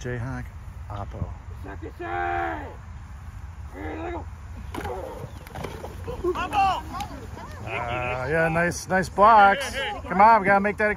Jayhawk Oppo. Uh, yeah, nice, nice blocks. Come on, we gotta make that.